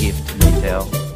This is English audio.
Gift retail.